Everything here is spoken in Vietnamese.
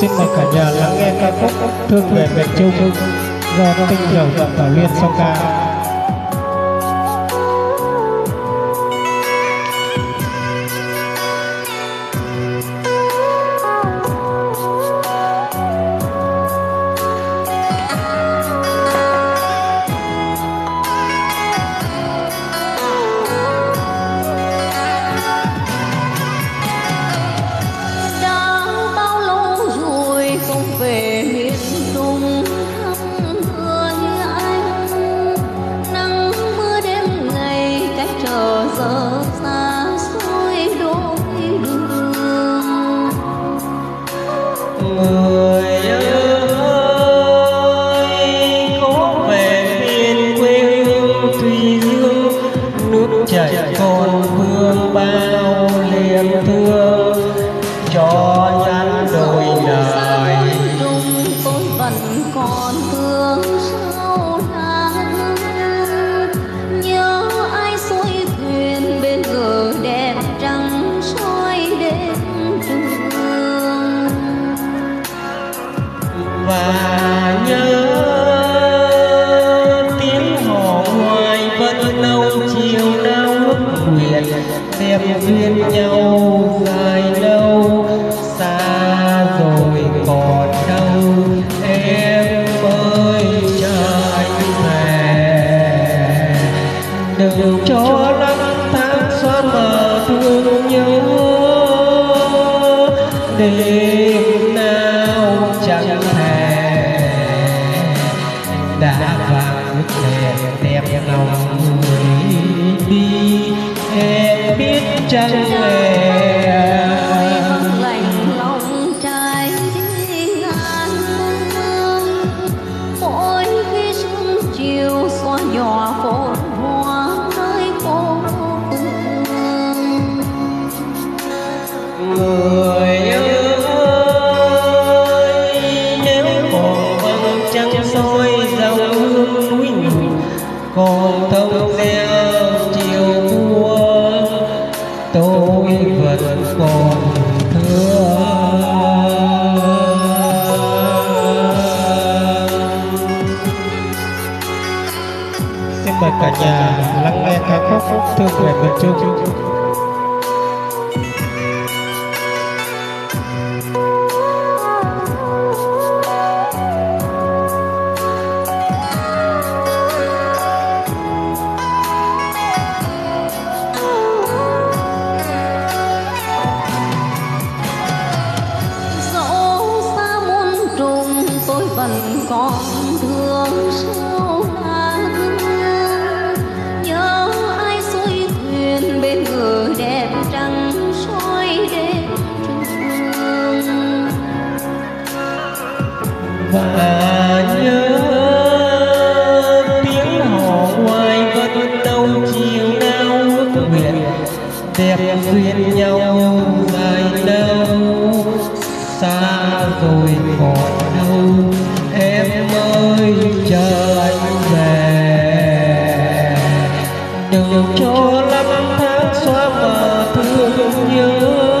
Xin mời cả nhà lắng nghe ca khúc Thương về miền Trung do tinh hiểu và Thảo Liên song ca. và nhớ tiếng hò ngoài vẫn nâu chiều đau lúc nguyện xem duyên nhau dài lâu. Xa rồi còn đâu, em ơi, trời về đừng cho năm tháng xóa mờ thương nhớ. Đêm nào lòng người đi. Em biết chẳng lẽ nhỏ phồn hoa nơi phố người cả nhà lắng nghe ca khúc Thương về miền Trung. dẫu xa muôn trùng, tôi vẫn còn thương sâu và nhớ tiếng hò ngoài vân đâu chiều nao ước nguyện. Đẹp duyên nhau dài lâu, xa rồi còn đâu. Em ơi chờ anh về. Đừng cho lắm tháng xóa mà thương nhớ